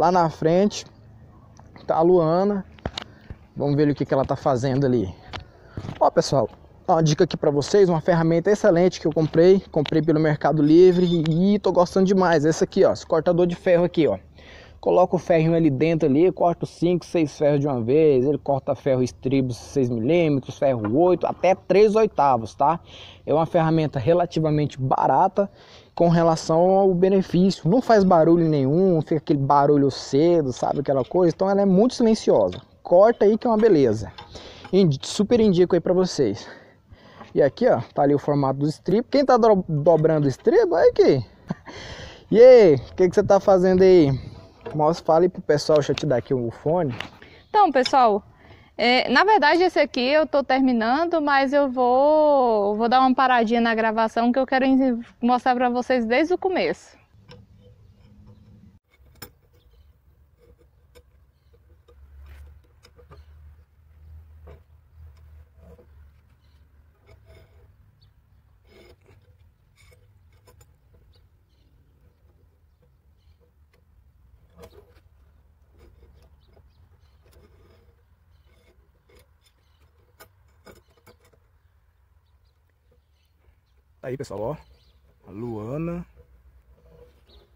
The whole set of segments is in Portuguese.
Lá na frente tá a Luana. Vamos ver o que, que ela tá fazendo ali. Ó, pessoal, uma dica aqui para vocês, uma ferramenta excelente que eu comprei, comprei pelo Mercado Livre e tô gostando demais. Esse aqui, ó, esse cortador de ferro aqui, ó. Coloca o ferrinho ali dentro ali, corta 5, 6 ferros de uma vez, ele corta ferro estribos 6 milímetros, ferro 8, até 3 oitavos, tá? É uma ferramenta relativamente barata com relação ao benefício. Não faz barulho nenhum, fica aquele barulho cedo, sabe aquela coisa? Então ela é muito silenciosa. Corta aí que é uma beleza. Super indico aí para vocês. E aqui, ó, tá ali o formato do strip. Quem tá do dobrando o strip, olha aqui. E aí, o que, que você tá fazendo aí? Mostra, fale pro pessoal, deixa eu te dar aqui o fone. Então, pessoal, é, na verdade esse aqui eu tô terminando, mas eu vou, vou dar uma paradinha na gravação que eu quero mostrar para vocês desde o começo. Aí, pessoal, ó. A Luana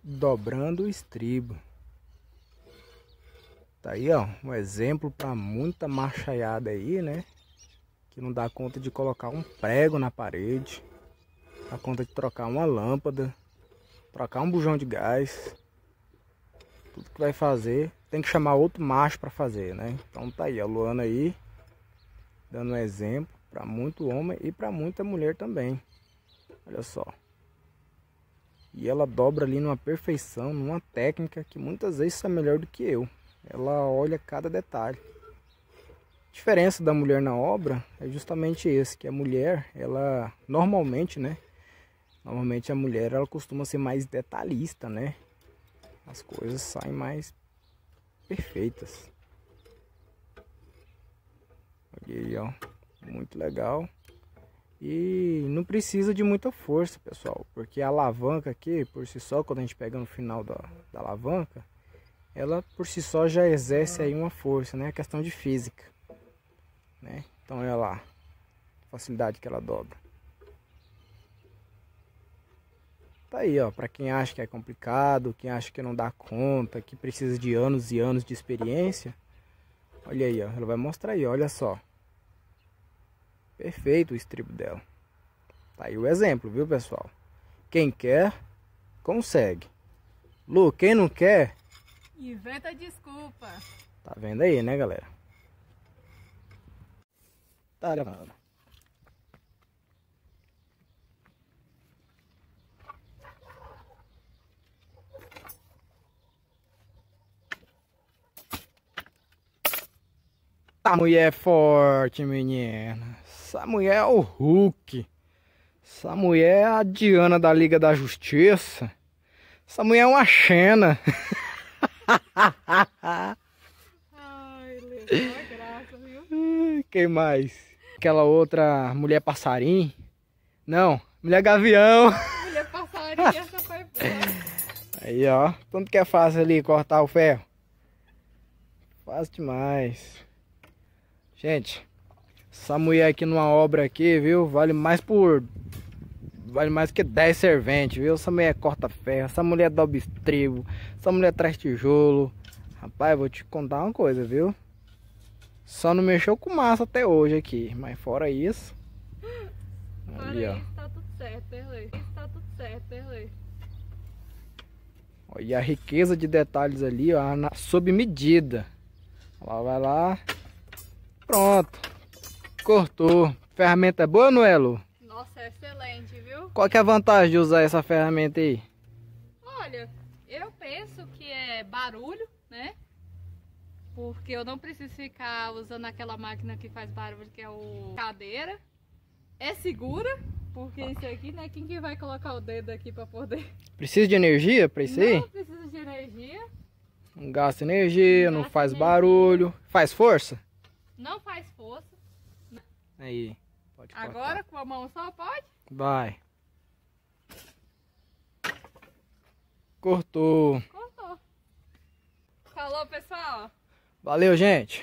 dobrando o estribo. Tá aí, ó, um exemplo para muita machaiada aí, né? Que não dá conta de colocar um prego na parede. Dá conta de trocar uma lâmpada, trocar um bujão de gás. Tudo que vai fazer, tem que chamar outro macho para fazer, né? Então tá aí, a Luana aí dando um exemplo para muito homem e para muita mulher também. Olha só. E ela dobra ali numa perfeição, numa técnica que muitas vezes é melhor do que eu. Ela olha cada detalhe. A diferença da mulher na obra é justamente esse, que a mulher, ela normalmente, né? Normalmente a mulher ela costuma ser mais detalhista, né? As coisas saem mais perfeitas. Olha aí, ó. Muito legal. E não precisa de muita força, pessoal, porque a alavanca aqui, por si só, quando a gente pega no final da, da alavanca, ela por si só já exerce aí uma força, né? A questão de física, né? Então olha lá, facilidade que ela dobra. Tá aí, ó, para quem acha que é complicado, quem acha que não dá conta, que precisa de anos e anos de experiência, olha aí, ó, ela vai mostrar aí, olha só. Perfeito o estribo dela. Tá aí o exemplo, viu, pessoal? Quem quer, consegue. Lu, quem não quer... Inventa desculpa. Tá vendo aí, né, galera? Tá gravando. Tá mulher forte, menina. Essa mulher é o Hulk. Essa mulher é a Diana da Liga da Justiça. Essa mulher é uma Xena. Ai, levou a graça, viu? Quem mais? Aquela outra mulher passarim. Não, mulher gavião. Mulher passarim, essa foi boa. Aí, ó. Tanto que é fácil ali cortar o ferro. Fácil demais. Gente, essa mulher aqui numa obra aqui, viu? Vale mais por... Vale mais que 10 serventes, viu? Essa mulher corta ferro, essa mulher dobra estribo, essa mulher traz tijolo. Rapaz, vou te contar uma coisa, viu? Só não mexeu com massa até hoje aqui, mas fora isso... Ali, ó. Isso tá tudo certo, errei. Isso tá tudo certo, errei. Olha a riqueza de detalhes ali, ó, sob medida. Vai lá. Pronto. Cortou. Ferramenta boa, Noelo? Nossa, é excelente, viu? Qual que é a vantagem de usar essa ferramenta aí? Olha, eu penso que é barulho, né? Porque eu não preciso ficar usando aquela máquina que faz barulho, que é o cadeira. É segura, porque isso aqui, né? Quem que vai colocar o dedo aqui para poder... Precisa de energia para isso aí? Não precisa de energia. Não gasta energia, não, não faz energia. barulho. Faz força? Não faz força. Aí, pode cortar. Agora com a mão só pode? Vai. Cortou. Cortou. Falou, pessoal! Valeu, gente!